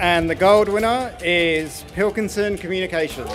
And the gold winner is Pilkinson Communications.